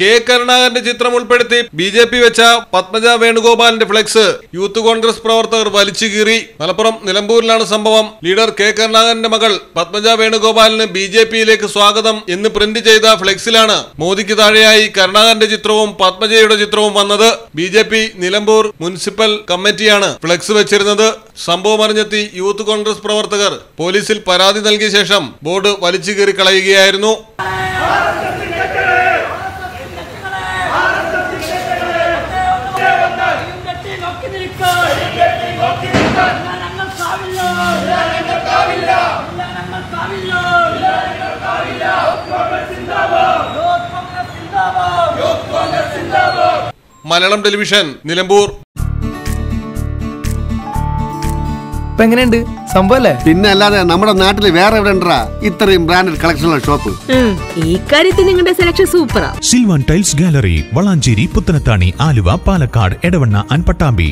K കരുണാകരന്റെ ചിത്രം ഉൾപ്പെടുത്തി B J P വെച്ച പത്മജ വേണുഗോപാലിന്റെ ഫ്ലെക്സ് യൂത്ത് കോൺഗ്രസ് പ്രവർത്തകർ വലിച്ചു കീറി. മലപ്പുറം നിലമ്പൂരിലാണ് സംഭവം. ലീഡർ കെ കരുണാകരന്റെ മകൾ പത്മജ വേണുഗോപാലിന് ബി ജെ പിയിലേക്ക് സ്വാഗതം എന്ന് പ്രിന്റ് ചെയ്ത ഫ്ലെക്സിലാണ് മോദിക്ക് താഴെയായി കരുണാകരന്റെ ചിത്രവും പത്മജയുടെ ചിത്രവും വന്നത്. B J P Nilambur municipal കമ്മിറ്റിയാണ് ഫ്ലെക്സ് വെച്ചിരുന്നത്. സംഭവം അറിഞ്ഞെത്തി യൂത്ത് കോൺഗ്രസ് പ്രവർത്തകർ പോലീസിൽ പരാതി നൽകിയ ശേഷം ബോർഡ് വലിച്ചു കീറി കളയുകയായിരുന്നു. കോൺഗ്രസ് സിന്ദാബാദ് മലയാളം ടെലിവിഷൻ നിലമ്പൂർ ഇപ്പൊ എങ്ങനെയുണ്ട്? സംഭവല്ലേ പിന്നെ അല്ലാതെ നമ്മുടെ നാട്ടിൽ വേറെ എവിടെ ഉണ്ടാ ഇത്രയും ബ്രാൻഡഡ് കളക്ഷനുള്ള ഷോപ്പ് ഈ കാര്യത്തിൽ നിങ്ങളുടെ സെലക്ഷൻ സൂപ്പറാ Silvan tiles gallery Valanchery Puthanathani Aluva Palakkad Edavanna അൻപട്ടാമ്പി. Pattambi